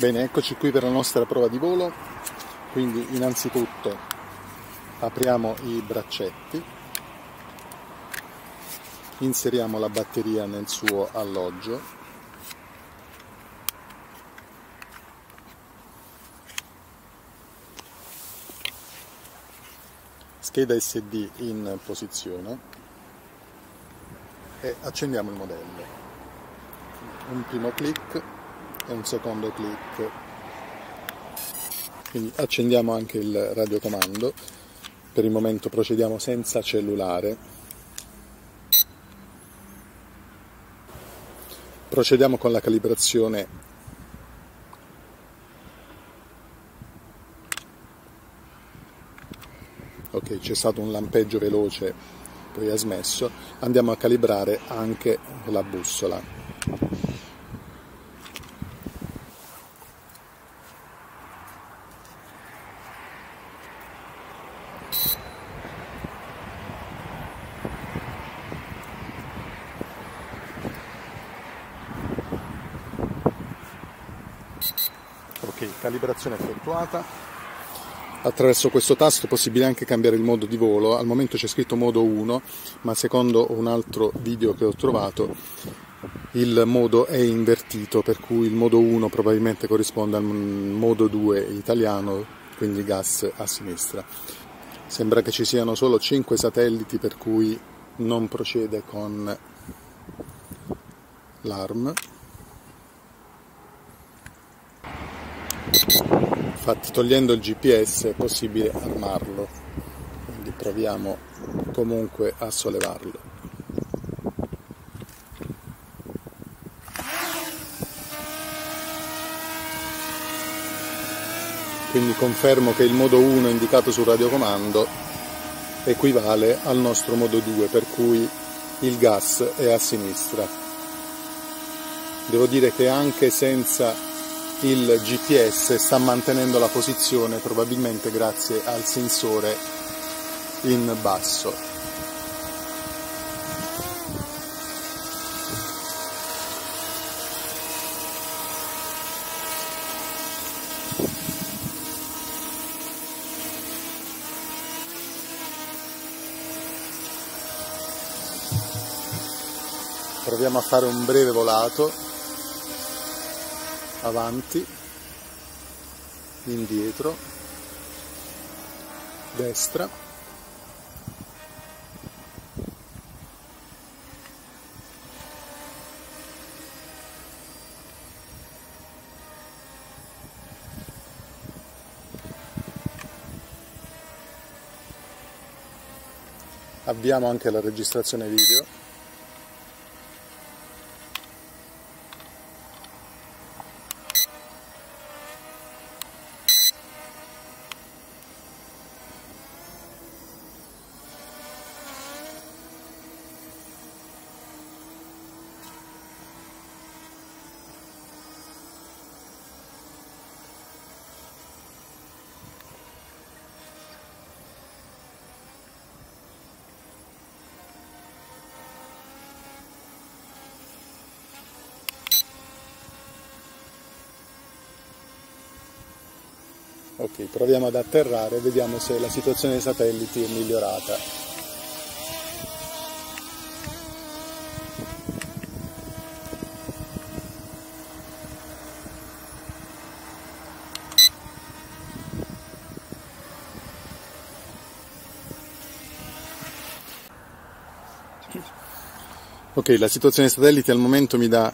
Bene, eccoci qui per la nostra prova di volo. Quindi innanzitutto apriamo i braccetti, inseriamo la batteria nel suo alloggio. Scheda SD in posizione e accendiamo il modello. Un primo clic e un secondo clic. Quindi accendiamo anche il radiocomando. Per il momento procediamo senza cellulare. Procediamo con la calibrazione ok c'è stato un lampeggio veloce poi ha smesso. Andiamo a calibrare anche la bussola. Ok calibrazione effettuata attraverso questo tasto è possibile anche cambiare il modo di volo. Al momento c'è scritto modo 1 ma secondo un altro video che ho trovato il modo è invertito per cui il modo 1 probabilmente corrisponde al modo 2 italiano quindi gas a sinistra. Sembra che ci siano solo 5 satelliti per cui non procede con l'arm infatti togliendo il GPS è possibile armarlo. Quindi proviamo comunque a sollevarlo. Quindi confermo che il modo 1 indicato sul radiocomando equivale al nostro modo 2 per cui il gas è a sinistra. Devo dire che anche senza il GPS sta mantenendo la posizione probabilmente grazie al sensore in basso. Proviamo a fare un breve volato avanti, indietro, destra, avviamo anche la registrazione video Ok, proviamo ad atterrare e vediamo se la situazione dei satelliti è migliorata. Ok, la situazione dei satelliti al momento mi dà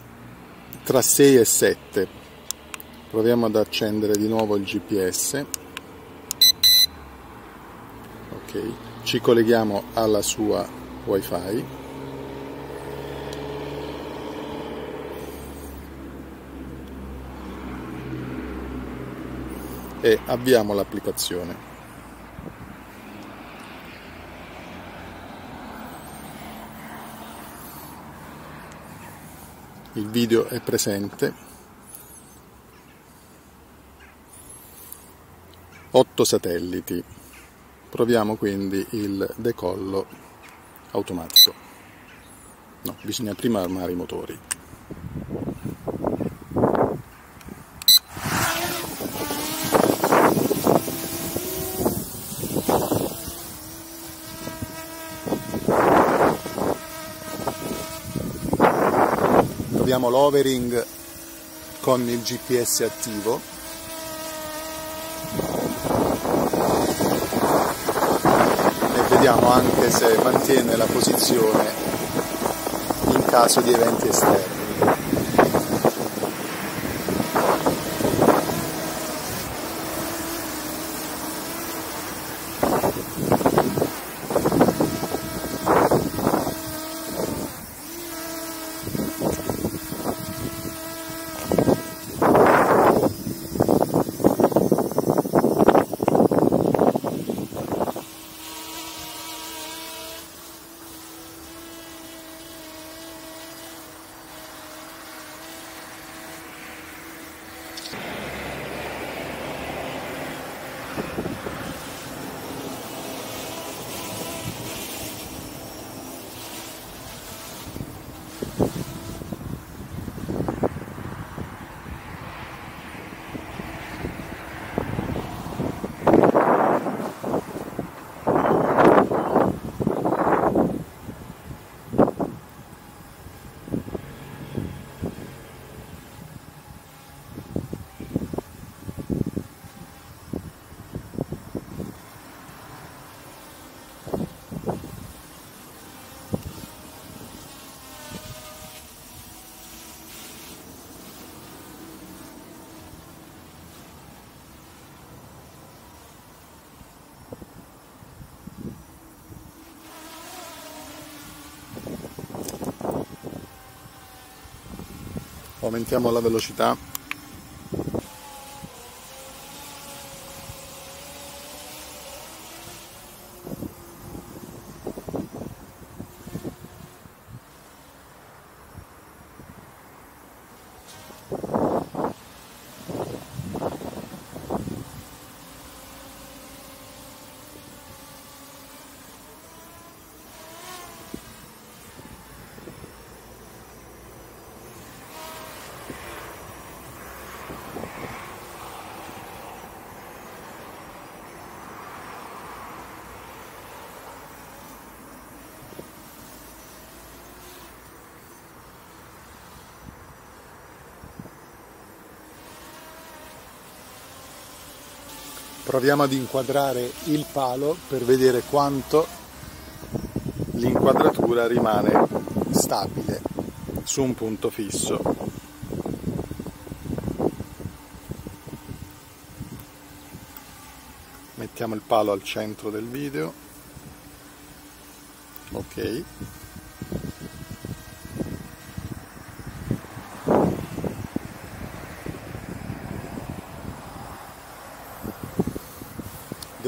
tra 6 e 7 proviamo ad accendere di nuovo il GPS ok ci colleghiamo alla sua wifi. E avviamo l'applicazione. Il video è presente 8 satelliti. Proviamo quindi il decollo automatico. No, bisogna prima armare i motori. Proviamo l'overing con il GPS attivo e vediamo anche se mantiene la posizione in caso di eventi esterni. Aumentiamo la velocità proviamo ad inquadrare il palo per vedere quanto l'inquadratura rimane stabile su un punto fisso. Mettiamo il palo al centro del video. Ok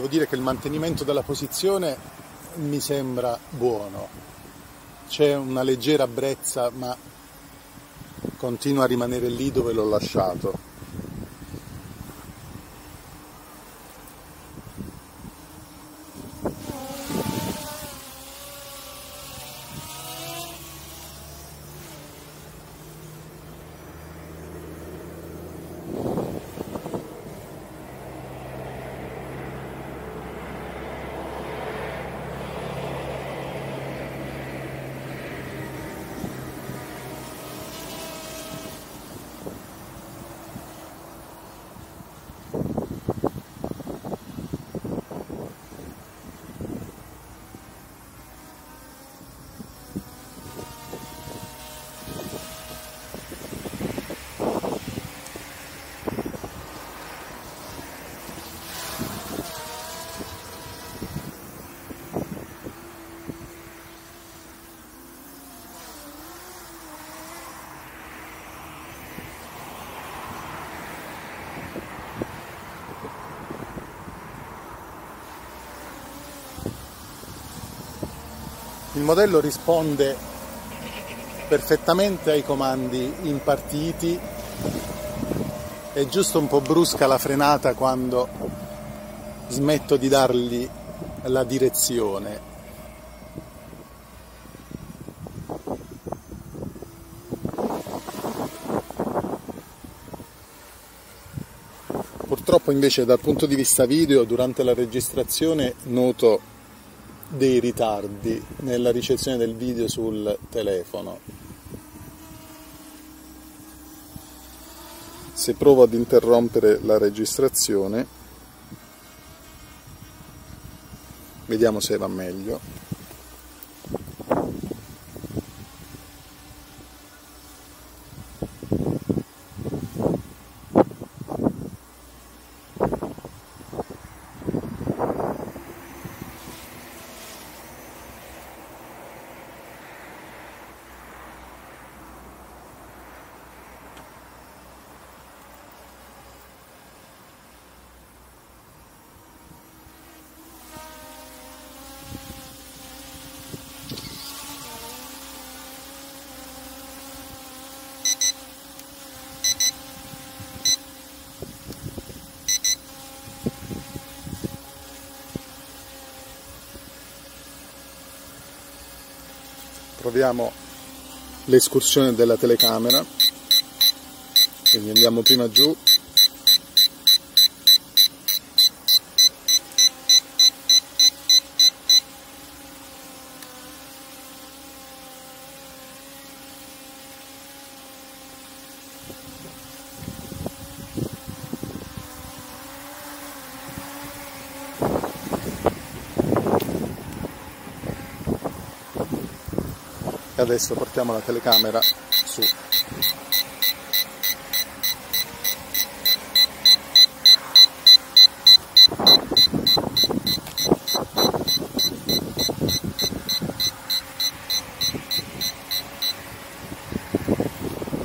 devo dire che il mantenimento della posizione mi sembra buono. C'è una leggera brezza, ma continua a rimanere lì dove l'ho lasciato. Il modello risponde perfettamente ai comandi impartiti. È giusto un po' brusca la frenata quando smetto di dargli la direzione. Purtroppo invece dal punto di vista video durante la registrazione noto dei ritardi nella ricezione del video sul telefono. Se provo ad interrompere la registrazione, vediamo se va meglio. Proviamo l'escursione della telecamera. Quindi andiamo prima giù e adesso portiamo la telecamera su.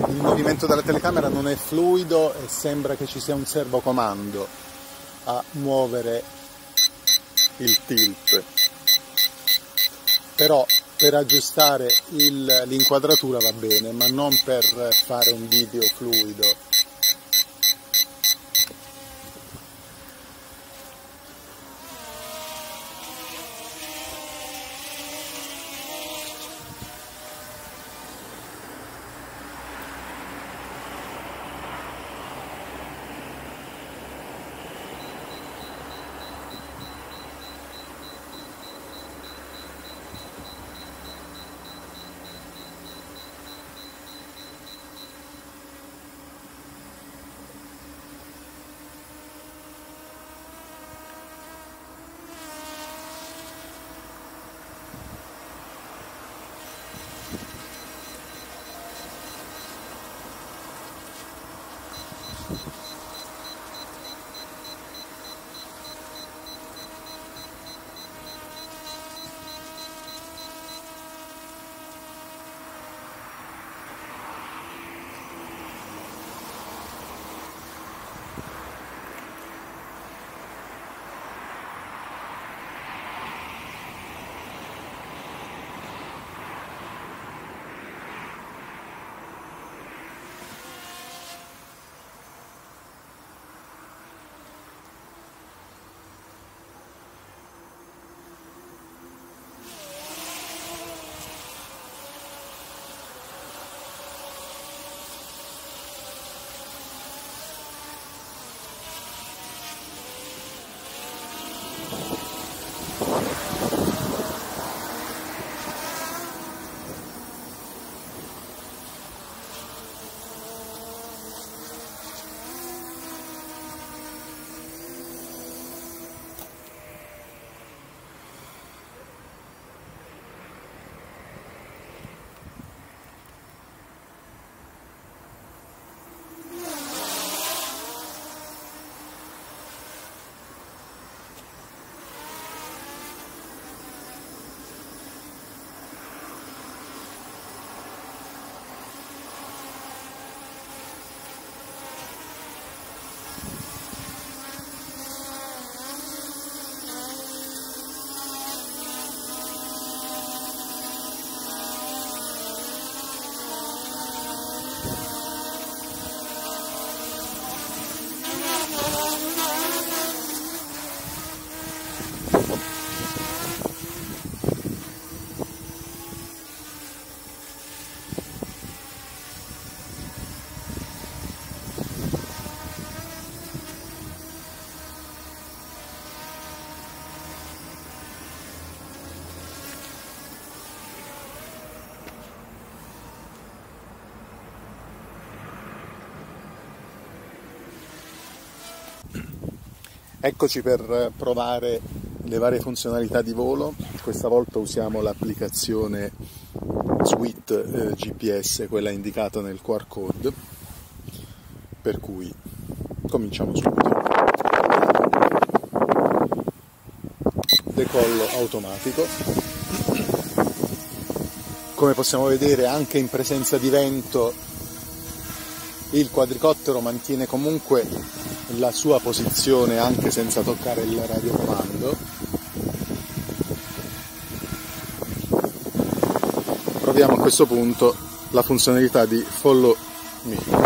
Il movimento della telecamera non è fluido e sembra che ci sia un servocomando a muovere il tilt. Però per aggiustare l'inquadratura va bene, ma non per fare un video fluido. Eccoci per provare le varie funzionalità di volo, questa volta usiamo l'applicazione Suite eh, GPS, quella indicata nel QR code, per cui cominciamo subito. Decollo automatico. Come possiamo vedere anche in presenza di vento il quadricottero mantiene comunque la sua posizione anche senza toccare il radiocomando. Proviamo a questo punto la funzionalità di follow me.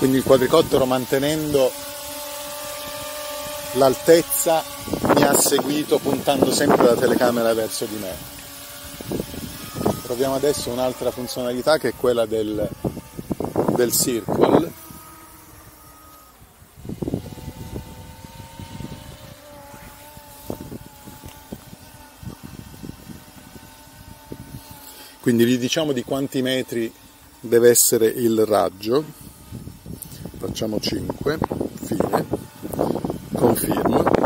Quindi il quadricottero mantenendo l'altezza mi ha seguito puntando sempre la telecamera verso di me. Proviamo adesso un'altra funzionalità che è quella del, del circle. Quindi vi diciamo di quanti metri deve essere il raggio facciamo 5 fine. Confirm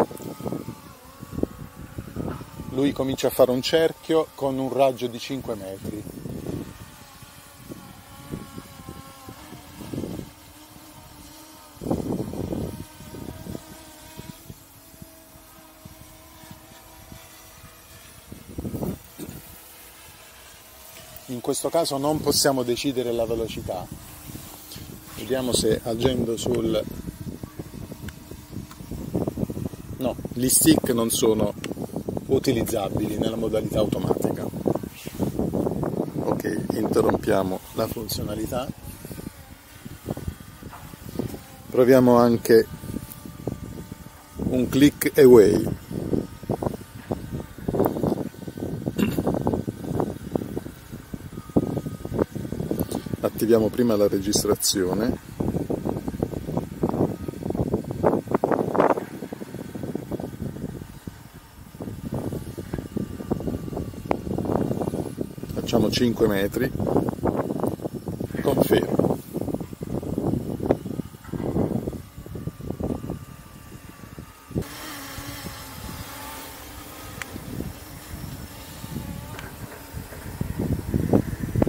lui comincia a fare un cerchio con un raggio di 5 metri. In questo caso non possiamo decidere la velocità vediamo se agendo sul no, gli stick non sono utilizzabili nella modalità automatica. Ok, interrompiamo la funzionalità. Proviamo anche un click away attiviamo prima la registrazione. Facciamo 5 metri confermo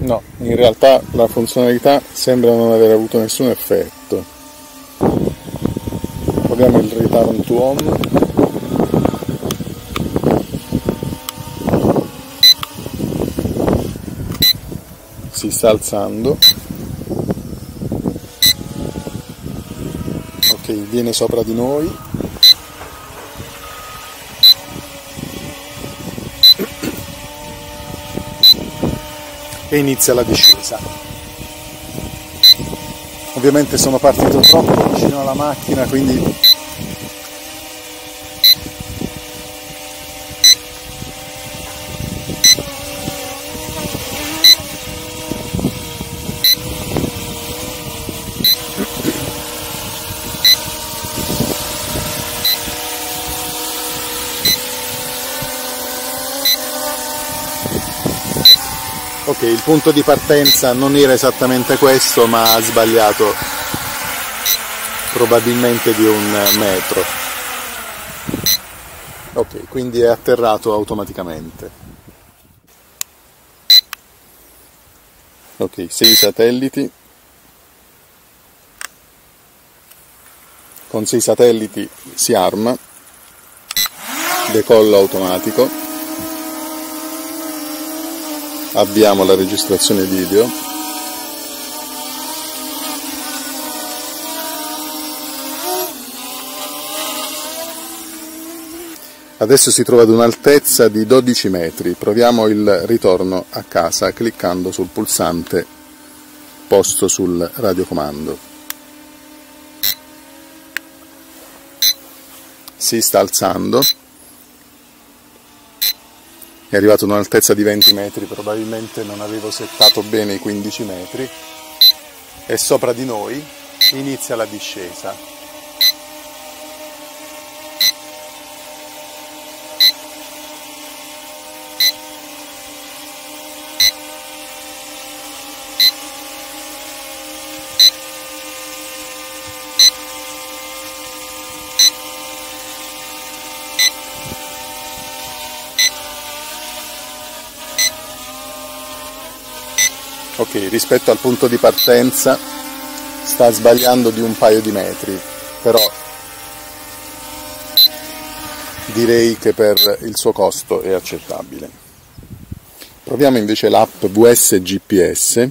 No, in realtà la funzionalità sembra non aver avuto nessun effetto. Proviamo il return to home. Si sta alzando. Ok, viene sopra di noi. E inizia la discesa. Ovviamente sono partito troppo vicino alla macchina, quindi ok il punto di partenza non era esattamente questo ma ha sbagliato probabilmente di un metro. Ok quindi è atterrato automaticamente. Ok 6 satelliti. Con 6 satelliti si arma. Decollo automatico abbiamo la registrazione video Adesso si trova ad un'altezza di 12 metri. Proviamo il ritorno a casa cliccando sul pulsante posto sul radiocomando. Si sta alzando. È arrivato ad un'altezza di 20 metri, probabilmente non avevo settato bene i 15 metri. E sopra di noi inizia la discesa. Ok rispetto al punto di partenza sta sbagliando di un paio di metri però direi che per il suo costo è accettabile. Proviamo invece l'app VS GPS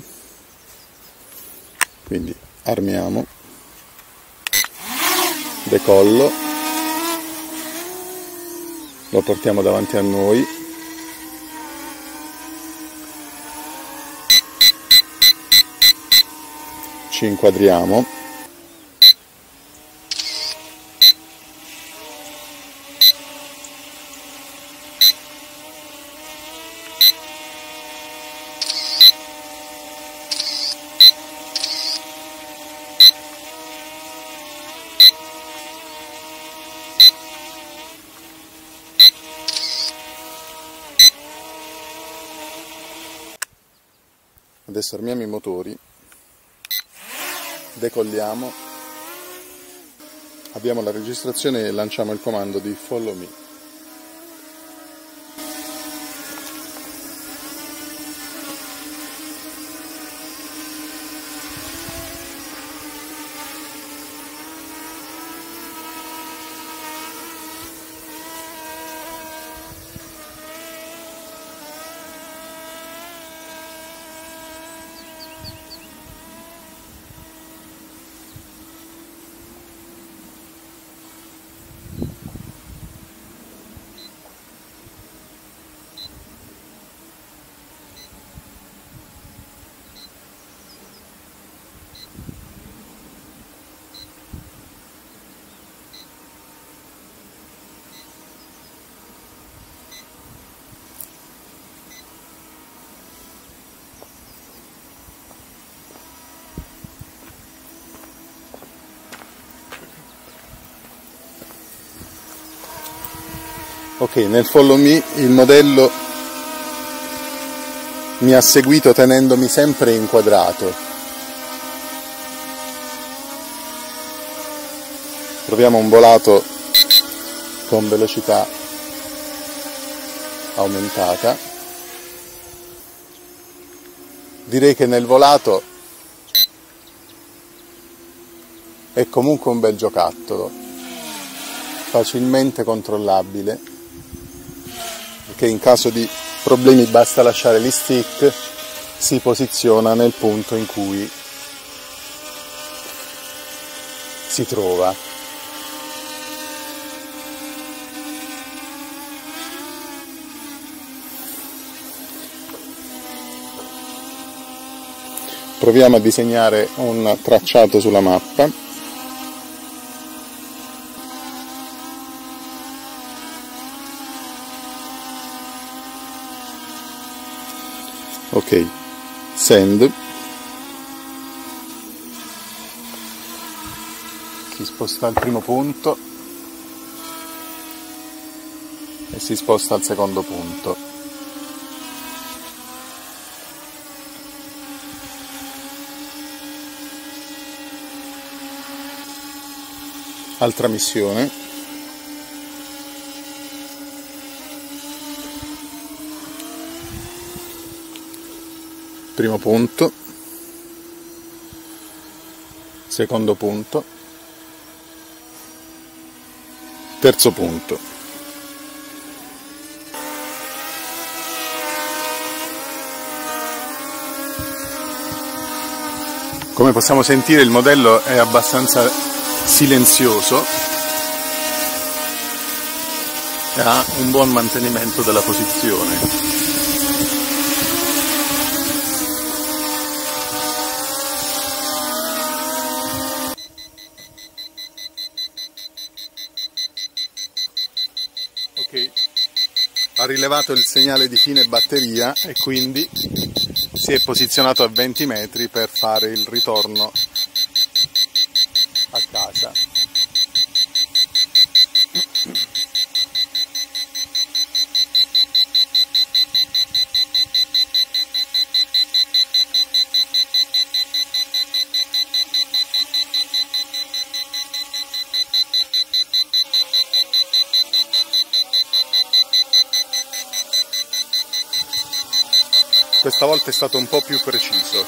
quindi armiamo. Decollo. Lo portiamo davanti a noi ci inquadriamo. Adesso armiamo i motori decolliamo, abbiamo la registrazione e lanciamo il comando di follow me. Ok nel follow me il modello mi ha seguito tenendomi sempre inquadrato. Proviamo un volato con velocità aumentata. Direi che nel volato è comunque un bel giocattolo facilmente controllabile che in caso di problemi basta lasciare gli stick, si posiziona nel punto in cui si trova. Proviamo a disegnare un tracciato sulla mappa. Ok. Send. Si sposta al primo punto. E si sposta al secondo punto. Altra missione primo punto, secondo punto, terzo punto. Come possiamo sentire il modello è abbastanza silenzioso e ha un buon mantenimento della posizione. Rilevato il segnale di fine batteria e quindi si è posizionato a 20 metri per fare il ritorno questa volta è stato un po' più preciso